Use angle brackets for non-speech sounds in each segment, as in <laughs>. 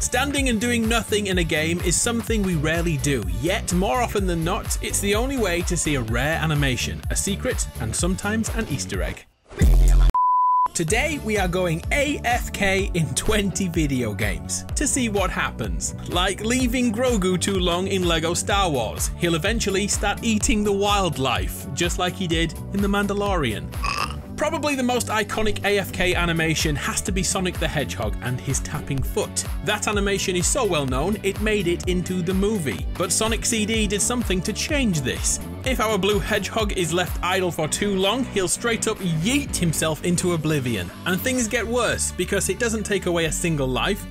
Standing and doing nothing in a game is something we rarely do, yet more often than not, it's the only way to see a rare animation, a secret, and sometimes an Easter egg. Today we are going AFK in 20 video games to see what happens. Like leaving Grogu too long in LEGO Star Wars, he'll eventually start eating the wildlife, just like he did in The Mandalorian. Probably the most iconic AFK animation has to be Sonic the Hedgehog and his tapping foot. That animation is so well known, it made it into the movie. But Sonic CD did something to change this. If our blue hedgehog is left idle for too long, he'll straight up yeet himself into oblivion. And things get worse because it doesn't take away a single life,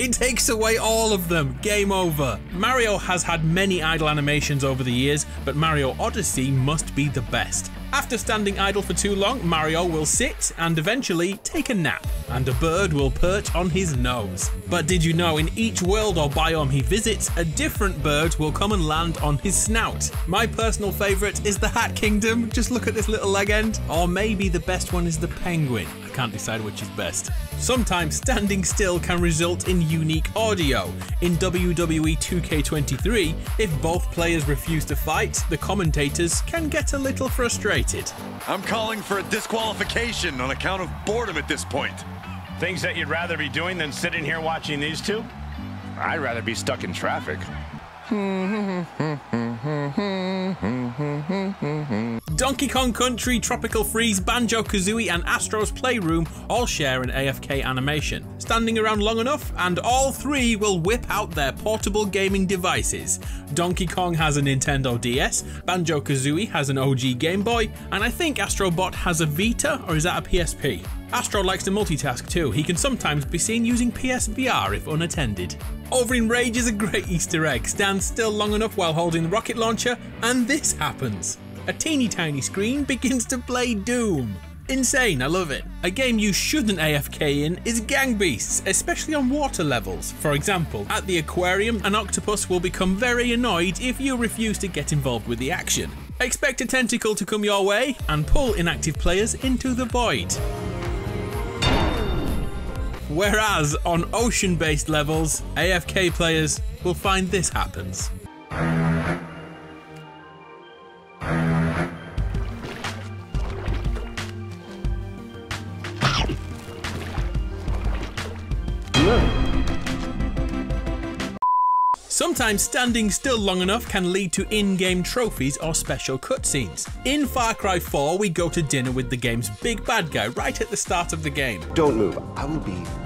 it takes away all of them. Game over. Mario has had many idle animations over the years, but Mario Odyssey must be the best. After standing idle for too long, Mario will sit and eventually take a nap, and a bird will perch on his nose. But did you know in each world or biome he visits, a different bird will come and land on his snout? My personal favourite is the Hat Kingdom, just look at this little leg end. Or maybe the best one is the penguin, can't decide which is best. Sometimes standing still can result in unique audio. In WWE 2K23, if both players refuse to fight, the commentators can get a little frustrated. I'm calling for a disqualification on account of boredom at this point. Things that you'd rather be doing than sitting here watching these two? I'd rather be stuck in traffic. <laughs> Donkey Kong Country, Tropical Freeze, Banjo Kazooie, and Astro's Playroom all share an AFK animation. Standing around long enough, and all three will whip out their portable gaming devices. Donkey Kong has a Nintendo DS, Banjo Kazooie has an OG Game Boy, and I think Astrobot has a Vita, or is that a PSP? Astro likes to multitask too. He can sometimes be seen using PSVR if unattended. Over in Rage is a great Easter egg. Stand still long enough while holding the rocket launcher, and this happens. A teeny tiny screen begins to play Doom. Insane, I love it. A game you shouldn't AFK in is Gang Beasts, especially on water levels. For example, at the aquarium, an octopus will become very annoyed if you refuse to get involved with the action. Expect a tentacle to come your way and pull inactive players into the void. Whereas on ocean based levels, AFK players will find this happens. Sometimes standing still long enough can lead to in-game trophies or special cutscenes. In Far Cry 4, we go to dinner with the game's big bad guy right at the start of the game. Don't move. I will be.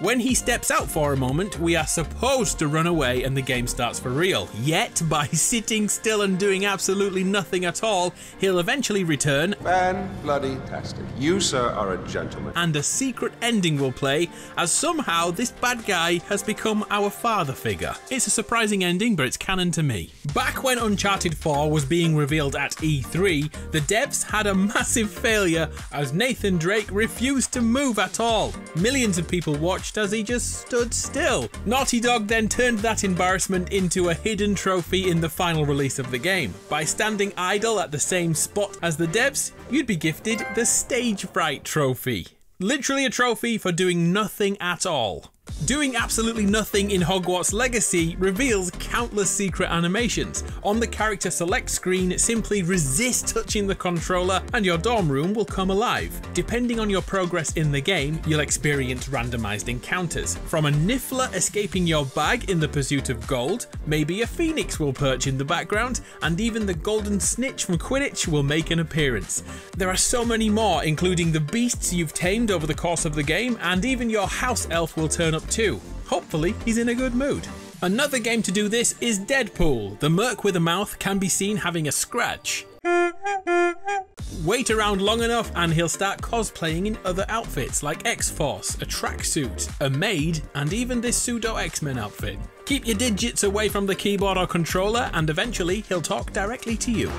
When he steps out for a moment, we are supposed to run away and the game starts for real. Yet, by <laughs> sitting still and doing absolutely nothing at all, he'll eventually return Fan bloody tastic. You, sir, are a gentleman. and a secret ending will play as somehow this bad guy has become our father figure. It's a surprising ending, but it's canon to me. Back when Uncharted 4 was being revealed at E3, the devs had a massive failure as Nathan Drake refused to move at all. Millions of people watched as he just stood still. Naughty Dog then turned that embarrassment into a hidden trophy in the final release of the game. By standing idle at the same spot as the devs, you'd be gifted the Stage Fright trophy. Literally a trophy for doing nothing at all. Doing absolutely nothing in Hogwarts Legacy reveals countless secret animations. On the character select screen, simply resist touching the controller and your dorm room will come alive. Depending on your progress in the game, you'll experience randomized encounters. From a Niffler escaping your bag in the pursuit of gold, maybe a phoenix will perch in the background, and even the golden snitch from Quidditch will make an appearance. There are so many more, including the beasts you've tamed over the course of the game, and even your house elf will turn up Hopefully, he's in a good mood. Another game to do this is Deadpool. The merc with a mouth can be seen having a scratch. Wait around long enough and he'll start cosplaying in other outfits like X-Force, a tracksuit, a maid, and even this pseudo X-Men outfit. Keep your digits away from the keyboard or controller and eventually he'll talk directly to you.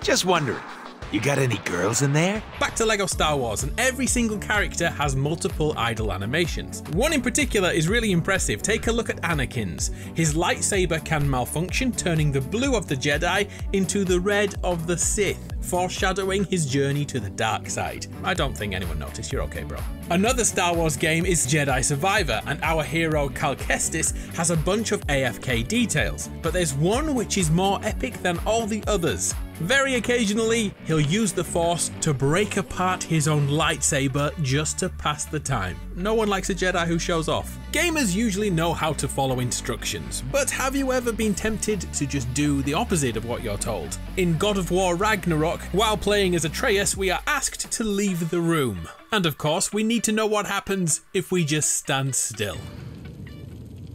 Just wondering, You got any girls in there? Back to LEGO Star Wars, and every single character has multiple idle animations. One in particular is really impressive. Take a look at Anakin's. His lightsaber can malfunction, turning the blue of the Jedi into the red of the Sith foreshadowing his journey to the dark side. I don't think anyone noticed, you're okay, bro. Another Star Wars game is Jedi Survivor, and our hero Cal Kestis has a bunch of AFK details, but there's one which is more epic than all the others. Very occasionally, he'll use the Force to break apart his own lightsaber just to pass the time. No one likes a Jedi who shows off. Gamers usually know how to follow instructions, but have you ever been tempted to just do the opposite of what you're told? In God of War Ragnarok, while playing as Atreus, we are asked to leave the room. And of course, we need to know what happens if we just stand still.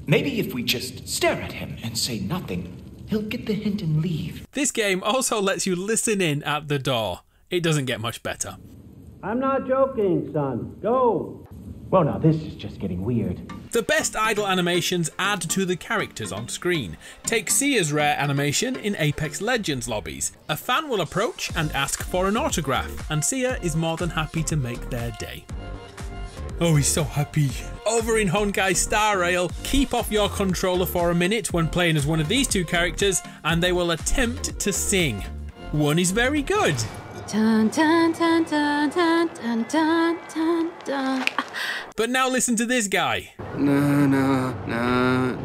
Maybe if we just stare at him and say nothing, he'll get the hint and leave. This game also lets you listen in at the door. It doesn't get much better. I'm not joking, son. Go. Well, now this is just getting weird. The best idle animations add to the characters on screen. Take Seer's rare animation in Apex Legends lobbies. A fan will approach and ask for an autograph, and Sia is more than happy to make their day. Oh, he's so happy. Over in Honkai Star Rail, keep off your controller for a minute when playing as one of these two characters, and they will attempt to sing. One is very good. But now listen to this guy. Na, na, na,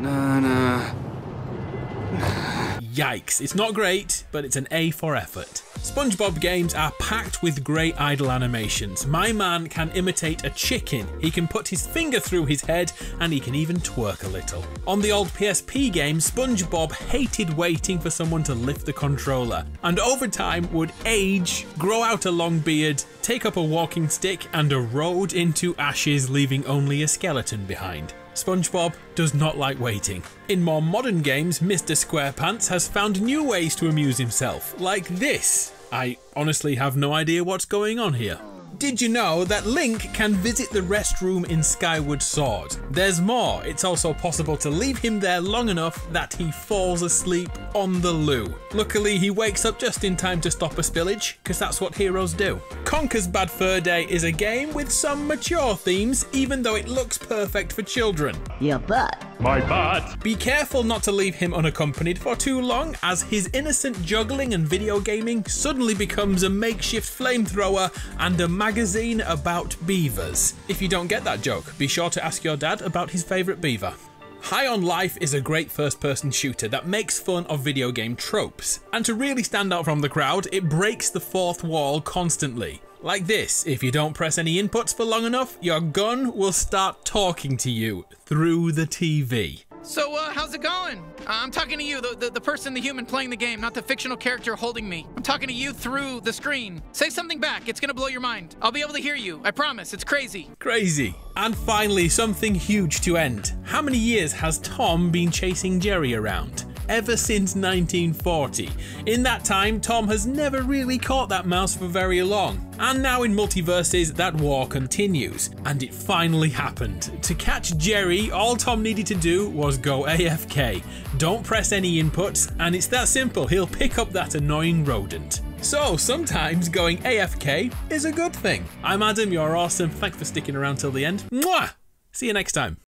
Yikes, it's not great, but it's an A for effort. SpongeBob games are packed with great idle animations. My man can imitate a chicken, he can put his finger through his head, and he can even twerk a little. On the old PSP game, SpongeBob hated waiting for someone to lift the controller, and over time would age, grow out a long beard, take up a walking stick, and erode into ashes, leaving only a skeleton behind. SpongeBob does not like waiting. In more modern games, Mr. SquarePants has found new ways to amuse himself, like this. I honestly have no idea what's going on here. Did you know that Link can visit the restroom in Skyward Sword? There's more, it's also possible to leave him there long enough that he falls asleep on the loo. Luckily, he wakes up just in time to stop a spillage, because that's what heroes do. Conker's Bad Fur Day is a game with some mature themes, even though it looks perfect for children. Yeah, butt. My butt. Be careful not to leave him unaccompanied for too long, as his innocent juggling and video gaming suddenly becomes a makeshift flamethrower and a magazine about beavers. If you don't get that joke, be sure to ask your dad about his favourite beaver. High on Life is a great first person shooter that makes fun of video game tropes. And to really stand out from the crowd, it breaks the fourth wall constantly. Like this, if you don't press any inputs for long enough, your gun will start talking to you through the TV. So, uh, how's it going? Uh, I'm talking to you, the, the, the person, the human playing the game, not the fictional character holding me. I'm talking to you through the screen. Say something back, it's gonna blow your mind. I'll be able to hear you, I promise, it's crazy. Crazy. And finally, something huge to end. How many years has Tom been chasing Jerry around? Ever since 1940. In that time, Tom has never really caught that mouse for very long. And now in MultiVersus, that war continues. And it finally happened. To catch Jerry, all Tom needed to do was go AFK. Don't press any inputs, and it's that simple, he'll pick up that annoying rodent. So sometimes going AFK is a good thing. I'm Adam, you're awesome. Thanks for sticking around till the end. Mwah! See you next time.